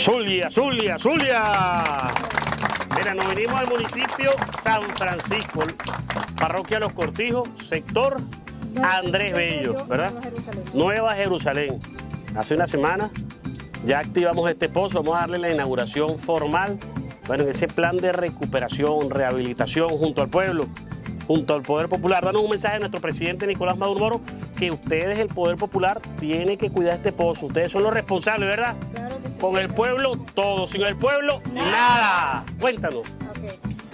Zulia, Zulia, Zulia. Mira, nos venimos al municipio San Francisco, parroquia Los Cortijos, sector Andrés Bello, ¿verdad? Nueva Jerusalén. Hace una semana ya activamos este pozo, vamos a darle la inauguración formal, bueno, en ese plan de recuperación, rehabilitación junto al pueblo, junto al Poder Popular. Danos un mensaje a nuestro presidente Nicolás Maduro Moro que ustedes, el Poder Popular, tienen que cuidar este pozo. Ustedes son los responsables, ¿verdad? Con el pueblo, todo. Sin el pueblo, nada. Cuéntanos.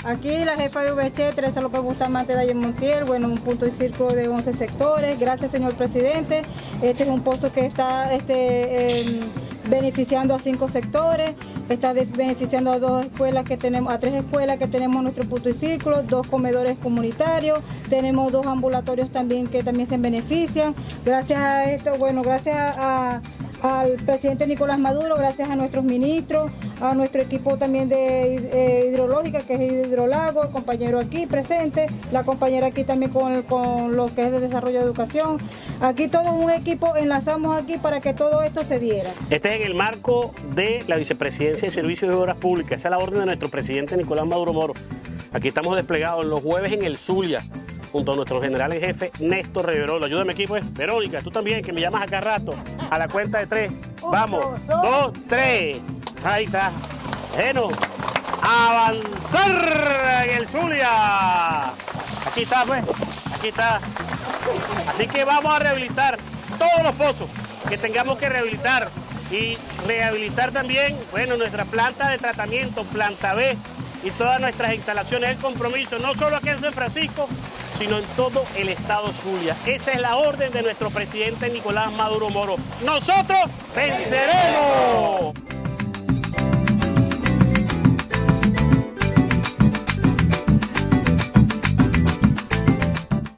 Aquí la jefa de VH, Teresa López Bustamante de Ayer Montiel, bueno, un punto y círculo de 11 sectores. Gracias, señor presidente. Este es un pozo que está este, em, beneficiando a cinco sectores, está beneficiando a dos escuelas que tenemos, a tres escuelas que tenemos nuestro punto y círculo, dos comedores comunitarios, tenemos dos ambulatorios también que también se benefician. Gracias a esto, bueno, gracias a al presidente Nicolás Maduro, gracias a nuestros ministros, a nuestro equipo también de eh, hidrológica, que es Hidrolago, el compañero aquí presente, la compañera aquí también con, con lo que es de desarrollo de educación. Aquí todo un equipo enlazamos aquí para que todo esto se diera. Este es en el marco de la Vicepresidencia de Servicios de Obras Públicas. Esa es la orden de nuestro presidente Nicolás Maduro Moro. Aquí estamos desplegados los jueves en el Zulia junto a nuestro general en jefe Néstor Riverolo. Ayúdame aquí, pues. Verónica, tú también, que me llamas acá rato. A la cuenta de tres. Vamos. Dos, tres. Ahí está. Bueno, avanzar en el Zulia. Aquí está, pues. Aquí está. Así que vamos a rehabilitar todos los pozos que tengamos que rehabilitar y rehabilitar también, bueno, nuestra planta de tratamiento, planta B y todas nuestras instalaciones. El compromiso, no solo aquí en San Francisco, sino en todo el estado Zulia. Esa es la orden de nuestro presidente Nicolás Maduro Moro. Nosotros venceremos.